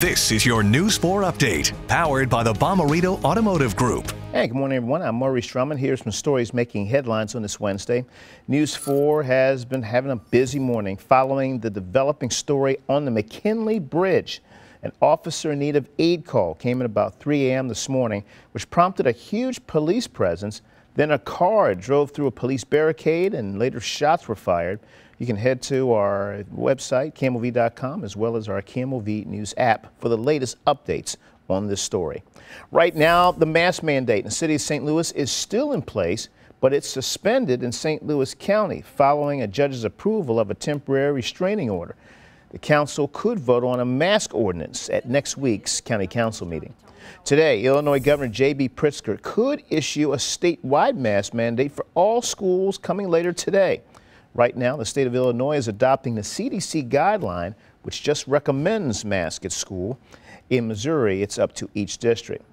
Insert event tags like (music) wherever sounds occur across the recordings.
This is your News 4 update, powered by the Bommarito Automotive Group. Hey, good morning, everyone. I'm Maurice Strumman. Here's some stories making headlines on this Wednesday. News 4 has been having a busy morning following the developing story on the McKinley Bridge. An officer in need of aid call came in about 3 a.m. this morning, which prompted a huge police presence. Then a car drove through a police barricade and later shots were fired. You can head to our website, KMOV.com, as well as our KMOV News app for the latest updates on this story. Right now, the mask mandate in the city of St. Louis is still in place, but it's suspended in St. Louis County following a judge's approval of a temporary restraining order. The council could vote on a mask ordinance at next week's county council meeting. Today, Illinois Governor J.B. Pritzker could issue a statewide mask mandate for all schools coming later today. Right now, the state of Illinois is adopting the CDC guideline, which just recommends masks at school. In Missouri, it's up to each district.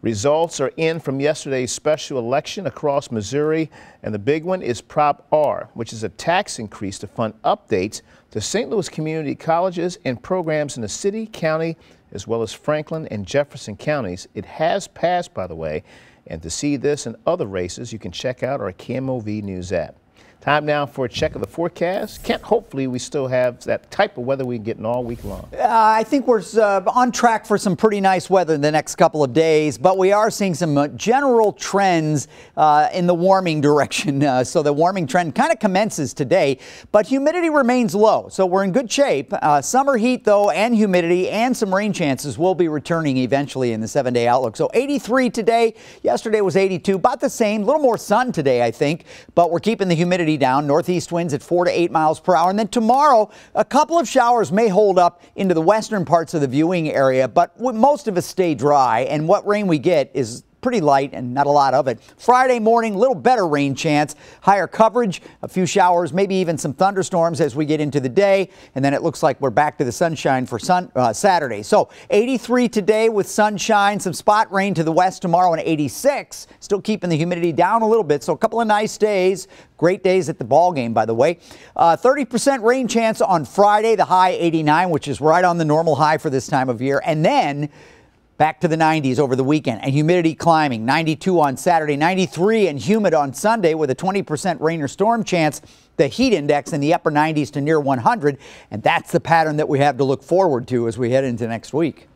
Results are in from yesterday's special election across Missouri, and the big one is Prop R, which is a tax increase to fund updates to St. Louis community colleges and programs in the city, county, as well as Franklin and Jefferson counties. It has passed, by the way, and to see this and other races, you can check out our KMOV News app. Time now for a check of the forecast. Kent, hopefully we still have that type of weather we're getting all week long. Uh, I think we're uh, on track for some pretty nice weather in the next couple of days, but we are seeing some uh, general trends uh, in the warming (laughs) direction. Uh, so the warming trend kind of commences today, but humidity remains low, so we're in good shape. Uh, summer heat, though, and humidity and some rain chances will be returning eventually in the seven day outlook. So 83 today, yesterday was 82, about the same, a little more sun today, I think, but we're keeping the humidity humidity down, northeast winds at 4 to 8 miles per hour. And then tomorrow, a couple of showers may hold up into the western parts of the viewing area, but most of us stay dry. And what rain we get is pretty light and not a lot of it. Friday morning, a little better rain chance, higher coverage, a few showers, maybe even some thunderstorms as we get into the day. And then it looks like we're back to the sunshine for sun, uh, Saturday. So 83 today with sunshine, some spot rain to the west tomorrow and 86. Still keeping the humidity down a little bit. So a couple of nice days. Great days at the ball game, by the way. 30% uh, rain chance on Friday, the high 89, which is right on the normal high for this time of year. And then Back to the 90s over the weekend and humidity climbing 92 on Saturday, 93 and humid on Sunday with a 20% rain or storm chance. The heat index in the upper 90s to near 100. And that's the pattern that we have to look forward to as we head into next week.